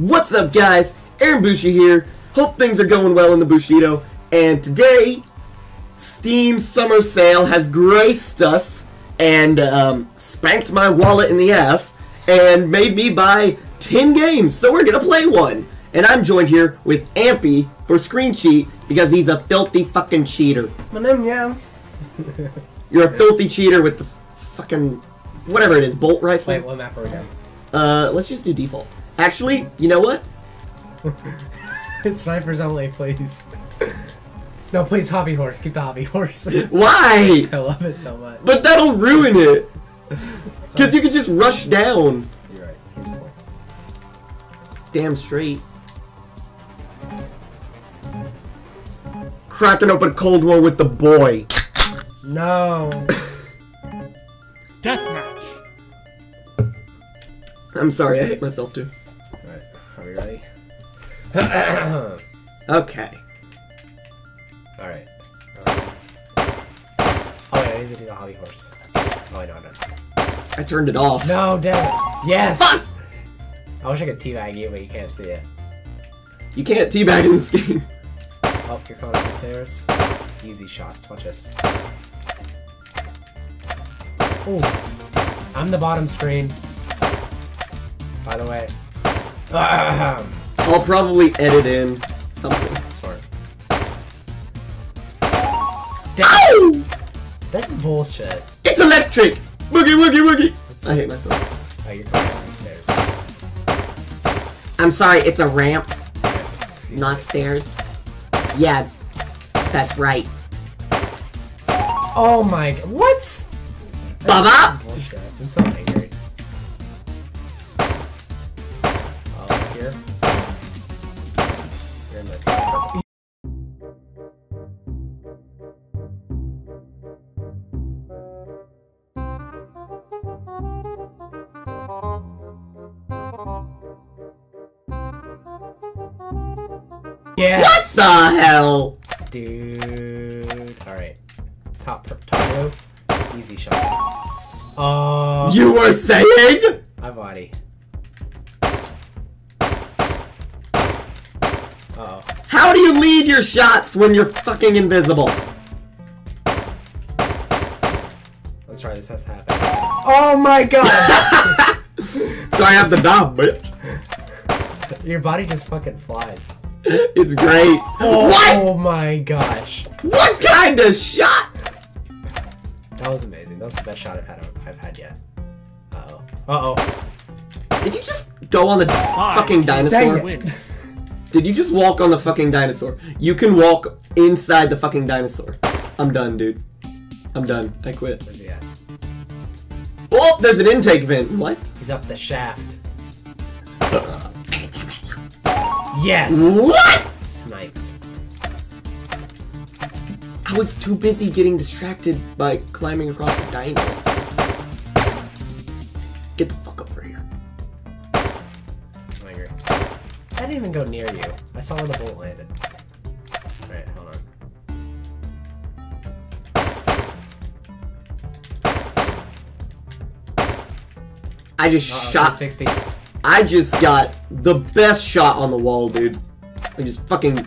What's up, guys? Eren Bushi here. Hope things are going well in the Bushido. And today, Steam Summer Sale has graced us and um, spanked my wallet in the ass and made me buy 10 games. So we're gonna play one. And I'm joined here with Ampy for Screencheat because he's a filthy fucking cheater. My name, yeah. You're a filthy cheater with the fucking whatever it is, bolt rifle. Wait, what map are we on? Uh, let's just do default. Actually, you know what? Snipers only, please. No, please, hobby horse. Keep the hobby horse. Why? I love it so much. But that'll ruin it. Because you can just rush down. You're right. He's cool. Damn straight. Cracking open a cold war with the boy. No. Deathmatch. I'm sorry, I hate myself too. Ready? Okay. Alright. Uh, oh, wait, I need to do the hobby horse. Oh, I know, I know. I turned it off. No, damn it. Yes! Fuck! I wish I could teabag you, but you can't see it. You can't teabag in this game. Oh, you're coming up the stairs. Easy shots. Watch this. Ooh. I'm the bottom screen. By the way. Ahem. I'll probably edit in something. Smart. Ow! That's bullshit. It's electric! Woogie woogie woogie! I hate myself. Oh, you're coming up the stairs. I'm sorry, it's a ramp, Excuse not me. stairs. Yeah, that's right. Oh my god. What? Baba! Bullshit. I'm so The top. What the hell? Dude. Alright. Top, top row. Easy shots. Oh. You um, were saying? My body. Lead your shots when you're fucking invisible? Let's try this has to happen. Oh my god! so I have the knob, but Your body just fucking flies. it's great. Oh What? my gosh. What kind of shot? That was amazing. That was the best shot I've had I've had yet. Uh oh. Uh oh. Did you just go on the Five. fucking Dang dinosaur? Did you just walk on the fucking dinosaur? You can walk inside the fucking dinosaur. I'm done, dude. I'm done. I quit. Oh, there's an intake vent. What? He's up the shaft. Yes! What? Sniped. I was too busy getting distracted by climbing across the dino. I didn't even go near you. I saw where the bullet landed. Alright, hold on. I just Uh-oh, shot 360. I just got the best shot on the wall, dude. I just fucking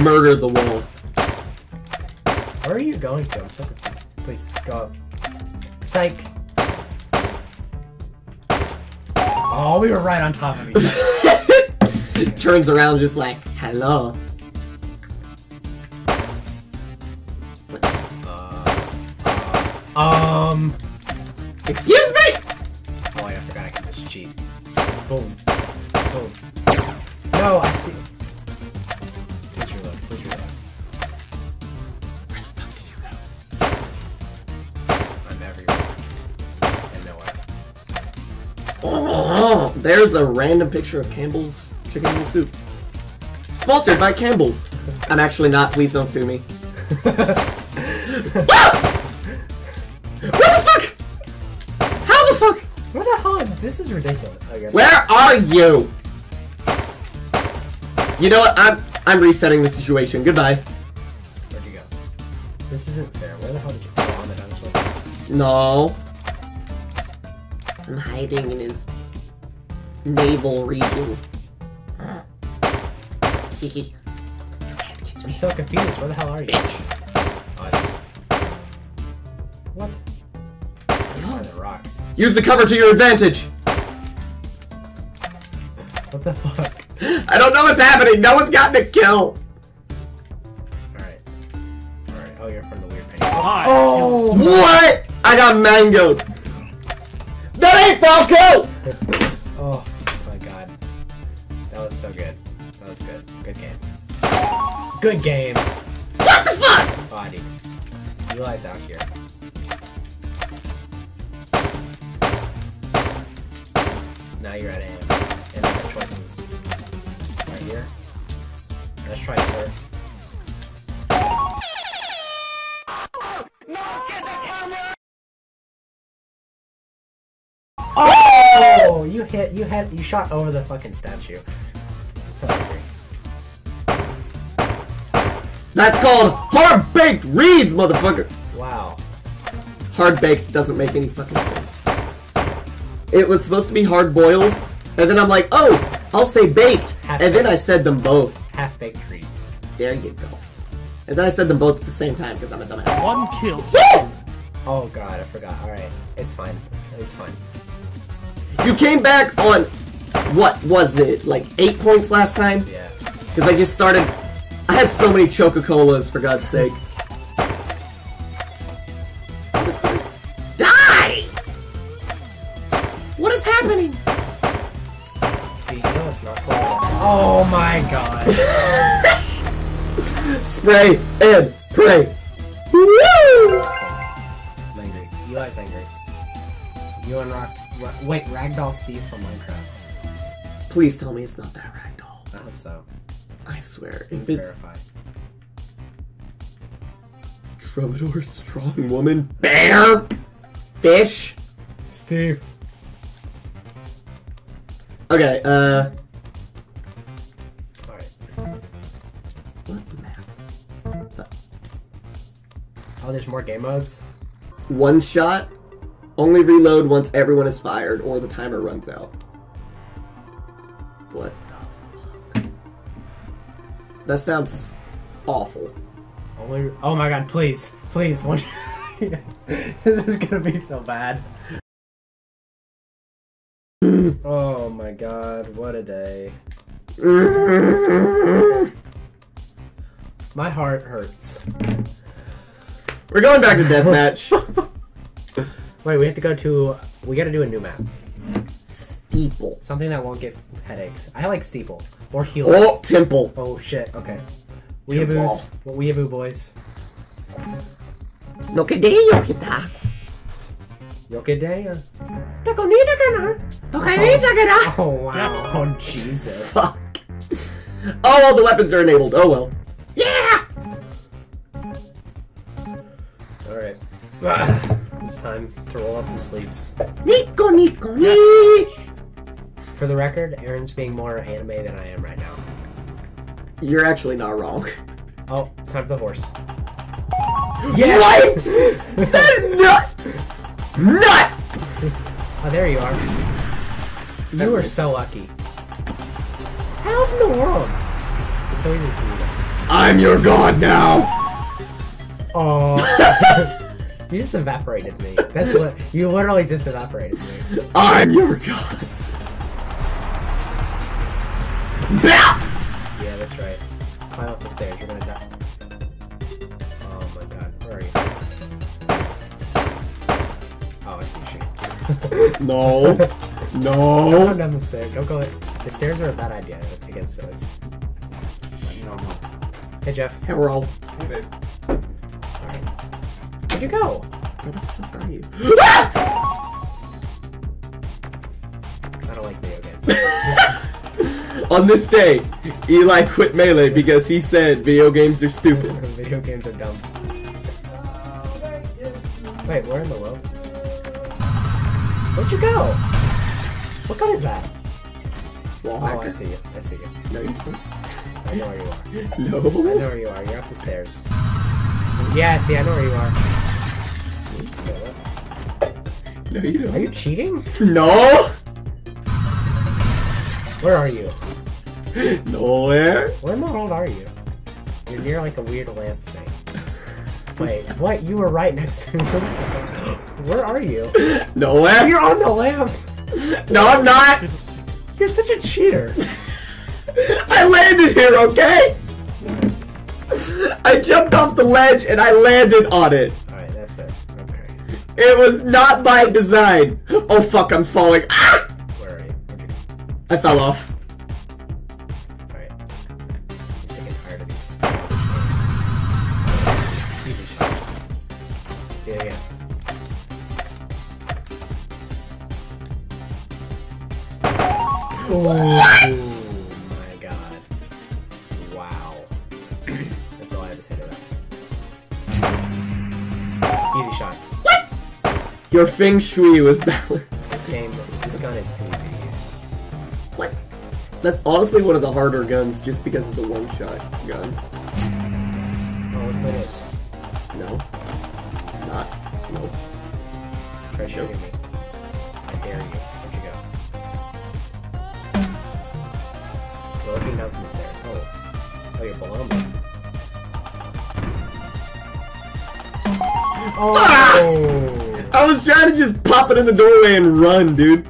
murdered the wall. Where are you going? So. Please, go up. Psych! Oh, we were right on top of each other. Turns around just like, hello. Uh, um. Excuse me? Oh, yeah, I forgot I can just cheat. Boom. Boom. No, I see. Please reload. Please reload. I'm everywhere. And nowhere. Oh, there's a random picture of Campbell's chicken noodle soup. Sponsored by Campbell's. I'm actually not. Please don't sue me. Ah! Where the fuck? How the fuck? Where the hell this? Is ridiculous. Okay. Where are you? You know what? I'm I'm resetting the situation. Goodbye. Where'd you go? This isn't fair. Where the hell did you go on dinosaur? No. I'm hiding in his naval region. I'm so confused. Where the hell are you? Oh, What? Behind the rock. Use the cover to your advantage. What the fuck? I don't know what's happening. No one's gotten a kill. Alright. Alright. Oh, you're from the weird painting. Oh! oh what? I got mangoed. That ain't Falco. Oh my god. That was so good. Was good. Good game. Good game. What the fuck? Body. Eli's out here. Now you're at AM. And got choices. Right here. Let's try surf. Oh! You hit, you had, you shot over the fucking statue. So. That's called hard baked reeds, motherfucker. Wow. Hard baked doesn't make any fucking sense. It was supposed to be hard boiled, and then I'm like, oh, I'll say baked, and then I said them both. Half baked reeds. There you go. And then I said them both at the same time because I'm a dumbass. One kill. Oh god, I forgot. Alright, it's fine. It's fine. You came back on what was it? Like eight points last time? Yeah. Because I just started. I had so many Coca Colas for God's sake. Die! What is happening? See, you know it's not cool. Oh my god. Spray and pray. Woo! Angry. Eli's angry. You unrock. Ra- wait, Ragdoll Steve from Minecraft. Please tell me it's not that ragdoll. I hope so. I swear, Can if you it's verify? Troubadour, strong woman, bear, fish. Steve. Okay, uh, Alright. what the map? Oh, there's more game modes? One shot, only reload once everyone is fired or the timer runs out. What the fuck? That sounds awful. Oh my god, please. Please. One. this is gonna be so bad. oh my god, what a day. My heart hurts. We're going back to deathmatch. Wait, we have to go to. We gotta do a new map. Steeple. Something that won't give headaches. I like Steeple. Or Heal. Oh, temple. Oh shit, okay. Weeaboos. Weeaboo boys. No que de yo que ta. Yokidea. Oh. Oh wow. Oh Jesus. Fuck. Oh, well, the weapons are enabled. Oh well. Yeah! Alright. It's time to roll up the sleeves. Nico, Nico, Nico. For the record, Eren's being more anime than I am right now. You're actually not wrong. Oh, it's time for the horse. What? that is nut! Nut! Oh, there you are. You were so lucky. How in the world? It's so easy to do that. I'm your god now! Oh. you just evaporated me. That's what you literally just evaporated me. I'm your god. Yeah, that's right. Climb up the stairs. You're gonna die. Oh my god, where are you? Oh, I see you. No. No. Don't go down the stairs. Don't go. The stairs are a bad idea against those. Hey Jeff, Hello. where'd you go? Where the fuck are you? I don't like video games. On this day, Eli quit Melee because he said video games are stupid. video games are dumb. Wait, where in the world? Where'd you go? What gun is that? Oh, I see you. I see you. No, you don't. I know where you are. No. I know where you are. You're up the stairs. Yeah, see, I know where you are. No, you don't. Are you cheating? No. Where are you? Nowhere. Where in the world are you? You're near like a weird lamp thing. Wait, what? You were right next to me. Where are you? Nowhere. You're on the lamp. No, I'm not. You're such a cheater. I landed here, okay? I jumped off the ledge and I landed on it. Alright, that's it. Okay. It was not by design. Oh fuck, I'm falling. Ah! Where are you? Where'd you go? I fell off. Oh my god. Wow. That's all I have to say to that. Easy shot. What? Your feng shui was balanced. This game, this gun is too easy to use. What? That's honestly one of the harder guns just because it's a one-shot gun. Oh, look what it is. No. Not. No. Try shooting me. I dare you. Looking down from the stairs. Oh. Oh, you're below me. Oh! I was trying to just pop it in the doorway and run, dude.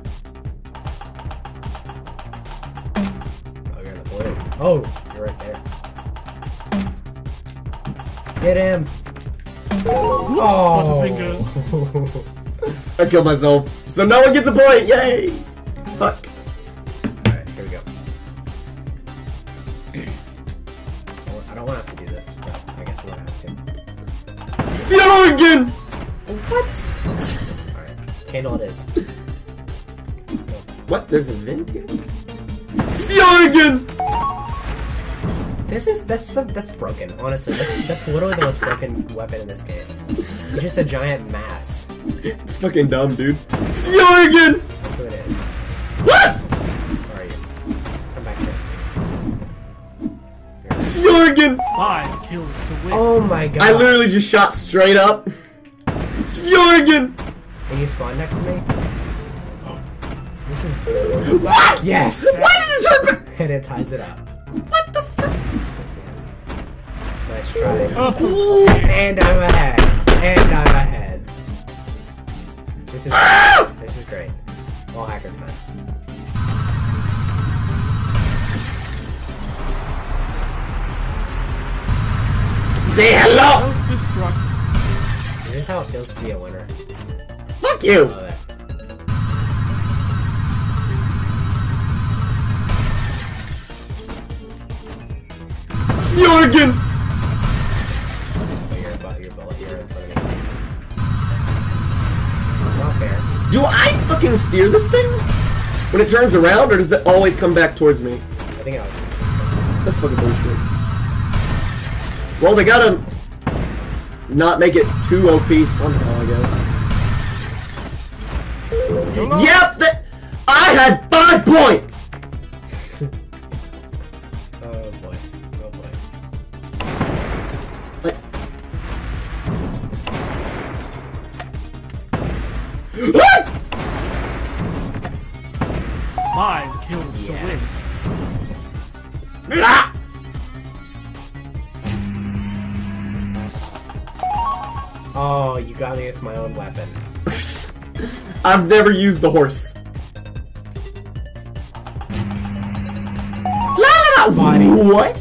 Oh, you're in the blue. Oh, you're right there. Get him! Oh! Butterfingers. I killed myself. So no one gets a point. Yay! Again! What? Alright, candle it is. What? There's a vent here? Yo again! This is that's that's broken. Honestly, that's, that's literally the most broken weapon in this game. It's just a giant mass. It's fucking dumb, dude. Yo again! That's what it is. What? Where are you? Come back here. Yo again! Five kills to win. Oh my god! I literally just shot straight up. It's again! Can you spawn next to me? This is What? yes, Why did it turn back? and it ties it up. What the fuck? Nice try. Oh, And I'm ahead. And I'm ahead. This is Ah! this is great. All hackers, man. Say hello! this how it feels to be a winner? Fuck you! Love it. Again! You're above, you're below, you're in front of me. Not fair. Do I fucking steer this thing? When it turns around, or does it always come back towards me? I think I was. That's fucking bullshit. Well, they gotta not make it too OP somehow, I guess. Yep, that I had five points. Oh boy. Oh boy. Like, Five kills to win. Ah! Oh, you got me with my own weapon. I've never used the horse. La la la! What?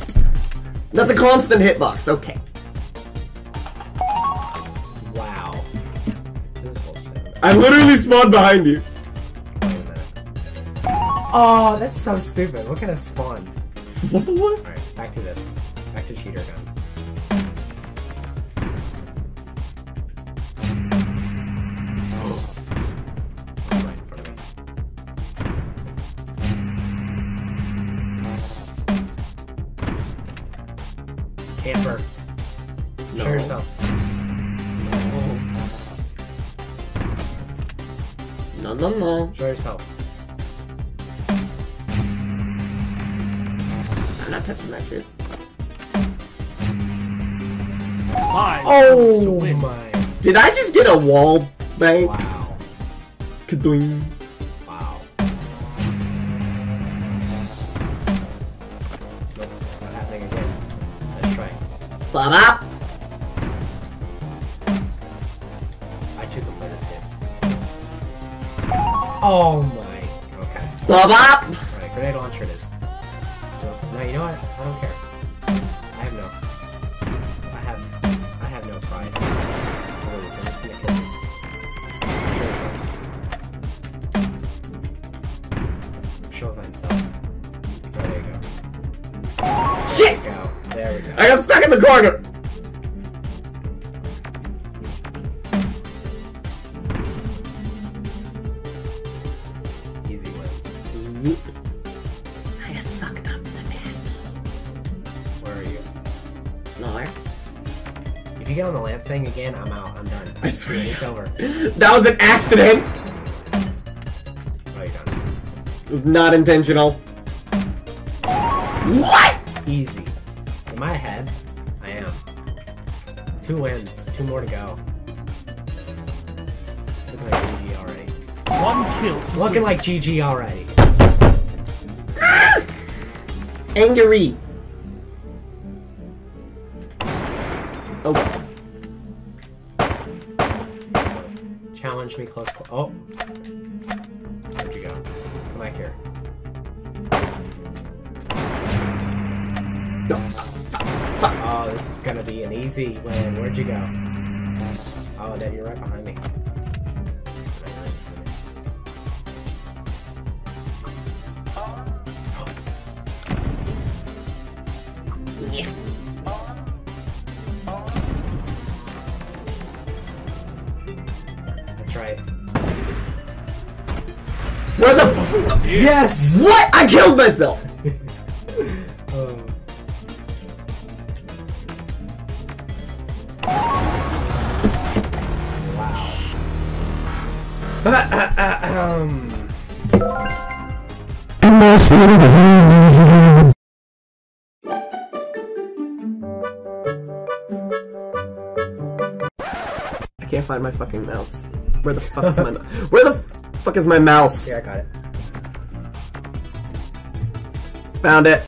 That's a constant hitbox. Okay. Wow. This is bullshit. I literally spawned behind you. Wait a minute. Oh, that's so stupid. What kind of spawn? what? Alright, back to this. Back to cheater gun. very. I'm not touching that shit. My oh my! Did I just get a wall bang? Wow. Kadoing. Wow. Nope, not happening again. Let's try. Blah, blah. Oh my. Okay. Bop bop. Alright, grenade launcher it is. No, you know what? I don't care. I have no. I have. I have no pride. I'm just gonna kill you. Show himself. Oh, there you go. Shit! Go. There we go. I got stuck in the corner. You get on the lamp thing again, I'm out. I'm done. I swear. It's over. That was an accident. Oh, you're done. It was not intentional. What? Easy. Am I ahead? I am. Two wins. Two more to go. Looking like GG already. One kill Looking like GG already. Angry. Oh. Challenge me close. Oh. Where'd you go? Come back here. Oh, this is gonna be an easy win. Where'd you go? Oh, Dad, you're right behind Where the? Yes! What? I killed myself. Oh. Wow. um. I can't find my fucking mouse. Where the fuck is my? Where the fuck is my mouse? Here, I got it. Found it.